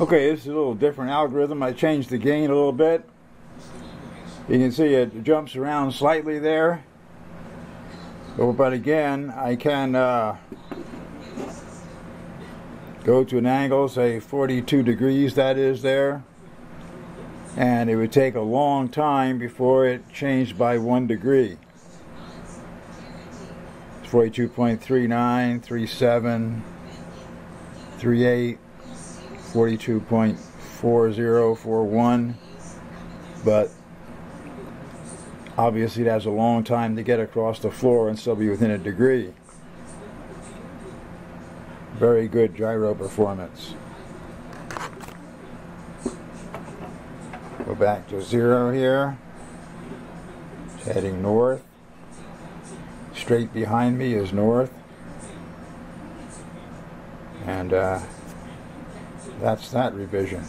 Okay, this is a little different algorithm. I changed the gain a little bit. You can see it jumps around slightly there. But again, I can uh, go to an angle, say 42 degrees that is there. And it would take a long time before it changed by one degree. 42.39, 37, 38. 42.4041 but obviously it has a long time to get across the floor and still be within a degree. Very good gyro performance. Go back to zero here. Heading north. Straight behind me is north. And uh, that's that revision.